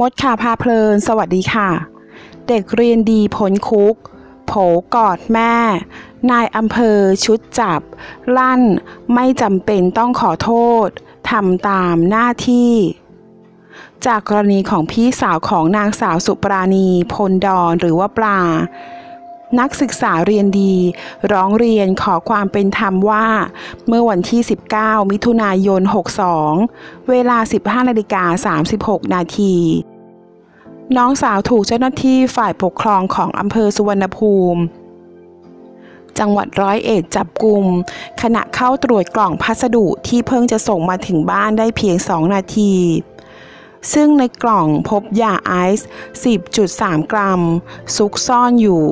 มดข่าพาเพลิน สวัสดีค่ะ เด็กเรียนดีพ้นคุก โผกอดแม่ นายอำเภอชุดจับ ลั่นไม่จำเป็นต้องขอโทษทำตามหน้าที่ จากกรณีของพี่สาวของนางสาวสุปราณี พลดอนหรือว่าปลา นักศึกษาเรียนดี ร้องเรียนขอความเป็นธรรมว่า เมื่อวันที่ 19 มิถุนายน 62 เวลา 15นาฬิกา36 นาที น้องสาวถูกเจ้าหน้าที่ฝ่ายปกครองของอำเภอสุวรรณภูมิ จังหวัดร้อยเอ็ดจับกลุ่มขณะเข้าตรวจกล่องพัสดุที่เพิ่งจะส่งมาถึงบ้านได้เพียง2นาที ซึ่งในกล่องพบยาไอซ์ 10.3 กรัม ซุกซ่อนอยู่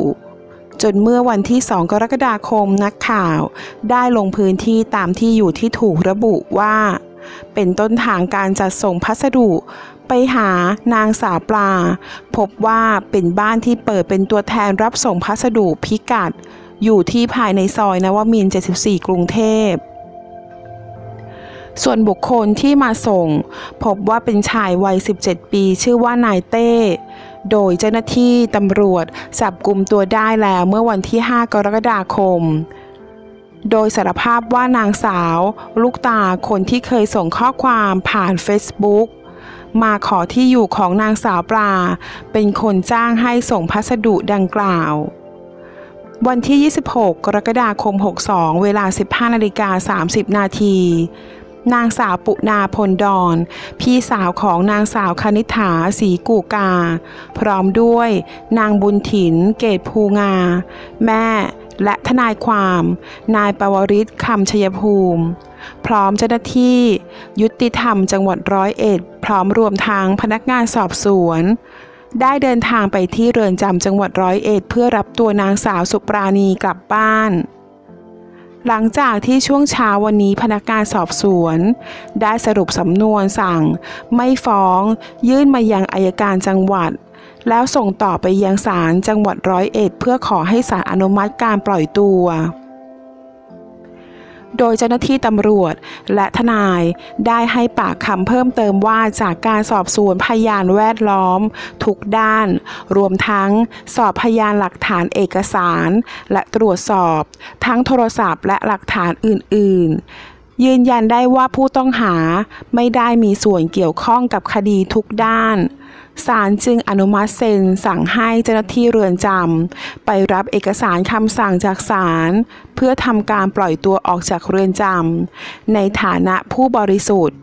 จนเมื่อวันที่ 2 กรกฎาคมนักข่าว ได้ลงพื้นที่ตามที่อยู่ที่ถูกระบุว่า เป็นต้นทางการจัดส่งพัสดุ ไปหานางสาวปลา พบว่าเป็นบ้านที่เปิดเป็นตัวแทนรับส่งพัสดุพิกัด อยู่ที่ภายในซอยนวมิน 74 กรุงเทพส่วนบุคคลที่มาส่ง พบว่าเป็นชายวัย 17 ปี ชื่อว่านายเต้ โดยเจ้าหน้าที่ตำรวจจับกลุ่มตัวได้แล้วเมื่อวันที่ 5 กรกฎาคม โดยสารภาพว่านางสาว ลูกตาคนที่เคยส่งข้อความผ่าน Facebook มาขอที่อยู่ของนางสาวปลา เป็นคนจ้างให้ส่งพัสดุดังกล่าว วันที่ 26 กรกฎาคม 62 เวลา 15นาฬิกา30 นาทีนางสาวปุนาพลดอน พี่สาวของนางสาวคณิษฐาศรีกูกา พร้อมด้วย นางบุญถิน เกตภูงา แม่ และทนายความ นายปวริศคำชยภูมิ พร้อมเจ้าหน้าที่ ยุติธรรมจังหวัดร้อยเอ็ด พร้อมรวมทางพนักงานสอบสวน ได้เดินทางไปที่เรือนจำจังหวัดร้อยเอ็ด เพื่อรับตัวนางสาวสุปราณีกลับบ้านหลังจากที่ช่วงเช้าวันนี้พนักงานสอบสวน ได้สรุปสำนวนสั่ง ไม่ฟ้อง ยื่นมายังอายการจังหวัด แล้วส่งต่อไปยังศาลจังหวัดร้อยเอ็ดเพื่อขอให้ศาลอนุมัติการปล่อยตัว โดยเจ้าหน้าที่ตำรวจและทนายได้ให้ปากคำเพิ่มเติมว่าจากการสอบสวนพยานแวดล้อม ทุกด้าน รวมทั้งสอบพยานหลักฐานเอกสาร และตรวจสอบ ทั้งโทรศัพท์และหลักฐานอื่น ๆ ยืนยันได้ว่าผู้ต้องหาไม่ได้มีส่วนเกี่ยวข้องกับคดีทุกด้าน ศาลจึงอนุมัติเซ็นสั่งให้เจ้าหน้าที่เรือนจำไปรับเอกสารคำสั่งจากศาลเพื่อทำการปล่อยตัวออกจากเรือนจำในฐานะผู้บริสุทธิ์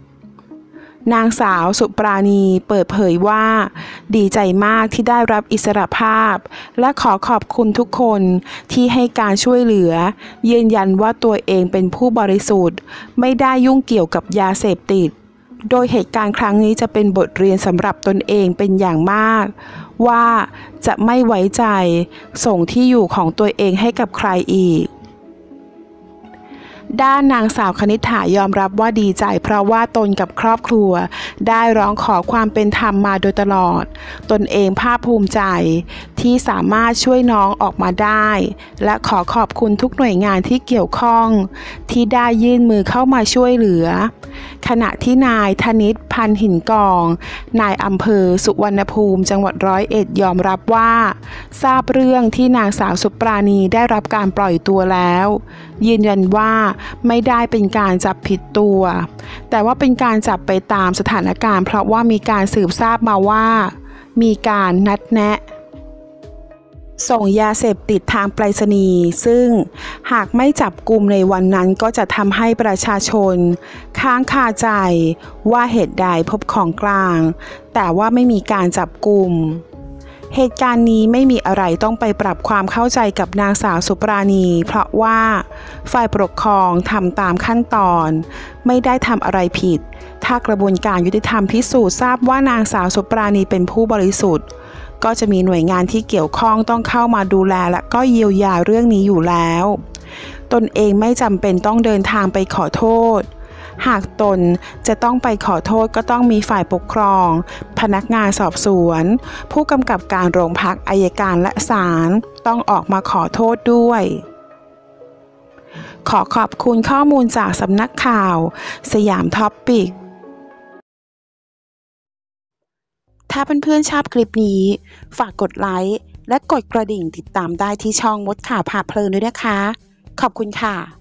นางสาวสุปราณีเปิดเผยว่า ดีใจมากที่ได้รับอิสรภาพ และขอขอบคุณทุกคนที่ให้การช่วยเหลือ ยืนยันว่าตัวเองเป็นผู้บริสุทธิ์ ไม่ได้ยุ่งเกี่ยวกับยาเสพติด โดยเหตุการณ์ครั้งนี้จะเป็นบทเรียนสำหรับตนเองเป็นอย่างมาก ว่าจะไม่ไว้ใจ ส่งที่อยู่ของตัวเองให้กับใครอีก ด้านนางสาวคณิษฐายอมรับว่าดีใจ เพราะว่าตนกับครอบครัว ได้ร้องขอความเป็นธรรมมาโดยตลอด ตนเองภาคภูมิใจ ที่สามารถช่วยน้องออกมาได้ และขอขอบคุณทุกหน่วยงานที่เกี่ยวข้อง ที่ได้ยื่นมือเข้ามาช่วยเหลือ ขณะที่นายธนิตพันหินกอง นายอำเภอสุวรรณภูมิจังหวัดร้อยเอ็ดยอมรับว่า ทราบเรื่องที่นางสาวสุปราณีได้รับการปล่อยตัวแล้ว ยืนยันว่าไม่ได้เป็นการจับผิดตัว แต่ว่าเป็นการจับไปตามสถานการณ์ เพราะว่ามีการสืบทราบมาว่า มีการนัดแนะส่งยาเสพติดทางไปรษณีย์ซึ่งหากไม่จับกลุ่มในวันนั้นก็จะทำให้ประชาชน ค้างคาใจว่าเหตุใดพบของกลาง แต่ว่าไม่มีการจับกลุ่ม เหตุการณ์นี้ไม่มีอะไรต้องไปปรับความเข้าใจกับนางสาวสุปราณี เพราะว่าฝ่ายปกครองทำตามขั้นตอน ไม่ได้ทำอะไรผิด ถ้ากระบวนการยุติธรรมพิสูจน์ทราบว่านางสาวสุปราณีเป็นผู้บริสุทธิ์ ก็จะมีหน่วยงานที่เกี่ยวข้องต้องเข้ามาดูแลและก็เยียวยาเรื่องนี้อยู่แล้ว ตนเองไม่จำเป็นต้องเดินทางไปขอโทษ หากตนจะต้องไปขอโทษก็ต้องมีฝ่ายปกครอง พนักงานสอบสวน ผู้กำกับการโรงพักอายการและศาลต้องออกมาขอโทษด้วย ขอขอบคุณข้อมูลจากสำนักข่าว สยามท็อปปิก ถ้าเพื่อนๆชอบคลิปนี้ ฝากกดไลค์และกดกระดิ่งติดตามได้ที่ช่องมดข่าวพาเพลินด้วยนะคะ ขอบคุณค่ะ